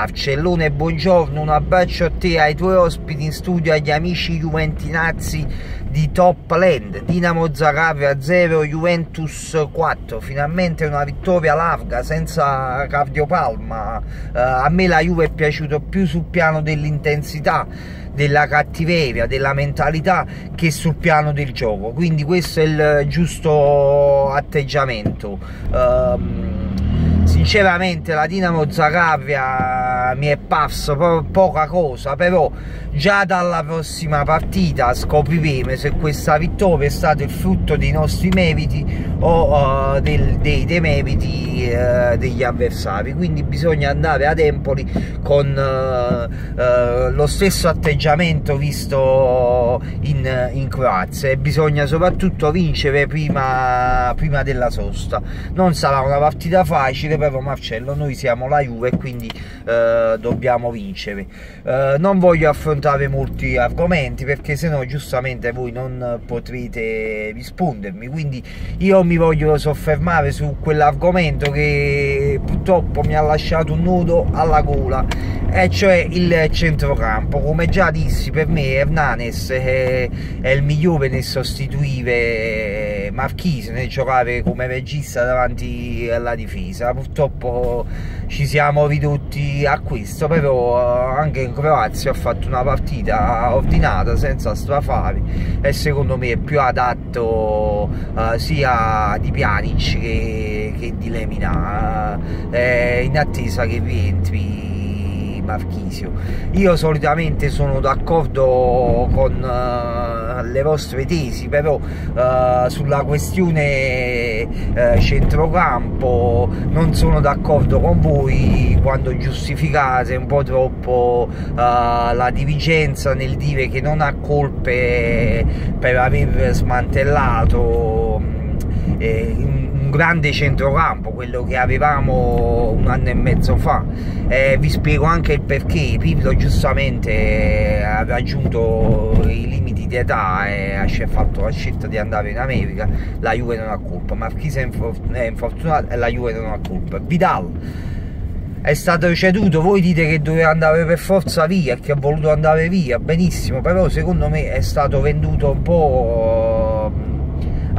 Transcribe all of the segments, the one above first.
Arcellone, buongiorno, un abbraccio a te, ai tuoi ospiti in studio, agli amici juventinazzi di Top Land, Dinamo Zagabria 0, Juventus 4, finalmente una vittoria larga, senza cardiopalma, uh, a me la Juve è piaciuta più sul piano dell'intensità, della cattiveria, della mentalità che sul piano del gioco, quindi questo è il giusto atteggiamento. Uh, sinceramente la Dinamo Zagabria mi è parso po poca cosa però già dalla prossima partita scopriremo se questa vittoria è stata il frutto dei nostri meriti o uh, del, dei demeriti uh, degli avversari. Quindi bisogna andare ad Empoli con uh, lo stesso atteggiamento visto in, in, Croazia. E bisogna soprattutto vincere prima, prima della sosta. Non sarà una partita facile però Marcello noi siamo la Juve quindi dobbiamo vincere non voglio affrontare affrontare molti argomenti perché se no giustamente voi non potrete rispondermi. Quindi io mi voglio soffermare su quell'argomento che purtroppo mi ha lasciato un nudo alla gola e cioè il centrocampo come già dissi per me Hernanes è, è il migliore nel sostituire Marchise nel giocare come regista davanti alla difesa. Purtroppo ci siamo ridotti a questo però anche in Croazia ho fatto una partita ordinata senza strafari e secondo me è più adatto uh, sia di Pjanic che, che di Lemina uh, in attesa che rientri Marchisio. Io solitamente sono d'accordo con uh, le vostre tesi, però uh, sulla questione uh, centrocampo non sono d'accordo con voi quando giustificate un po' troppo la dirigenza nel dire che non ha colpe per aver smantellato eh, grande centrocampo, quello che avevamo un anno e mezzo fa. Eh, vi spiego anche il perché. Pirlo giustamente ha raggiunto i limiti di età e ha fatto la scelta di andare in America, la Juve non ha colpa. Marchisa è infortunato e la Juve non ha colpa. Vidal è stato ceduto, voi dite che doveva andare per forza via che ha voluto andare via, benissimo, però secondo me è stato venduto un po'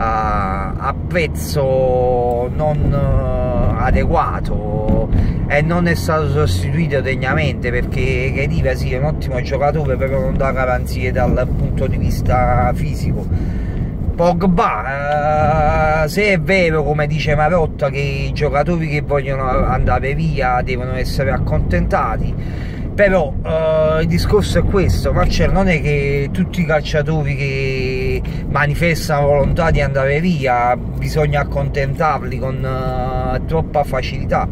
a, a prezzo non uh, adeguato e non è stato sostituito degnamente perché Chediva sì è un ottimo giocatore però non dà garanzie dal punto di vista fisico. Pogba, eh, se è vero come dice Marotta che i giocatori che vogliono andare via devono essere accontentati però uh, il discorso è questo Marcello non è che tutti i calciatori che manifestano volontà di andare via bisogna accontentarli con uh, troppa facilità.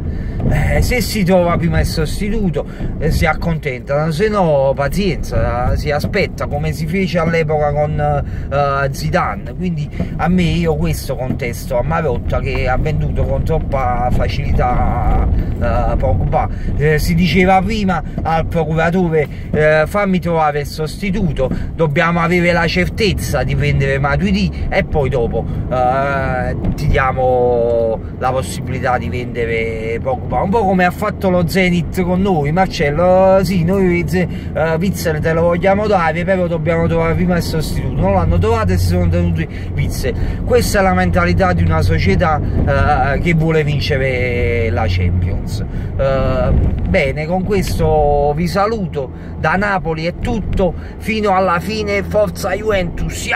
Eh, se si trova prima il sostituto eh, si accontentano se no pazienza si aspetta come si fece all'epoca con uh, Zidane. Quindi a me io questo contesto a Marotta che ha venduto con troppa facilità uh, Pogba eh, si diceva prima al procuratore eh, fammi trovare il sostituto dobbiamo avere la certezza di prendere Matuidi e poi dopo eh, ti diamo la possibilità di vendere Pogba un po' come ha fatto lo Zenit con noi Marcello. Sì noi uh, Pizzer te lo vogliamo dare però dobbiamo trovare prima il sostituto. Non l'hanno trovato e si sono tenuti Pizzer questa è la mentalità di una società uh, che vuole vincere la Champions. Uh, bene con questo vi saluto da Napoli è tutto. Fino alla fine forza Juventus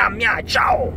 笑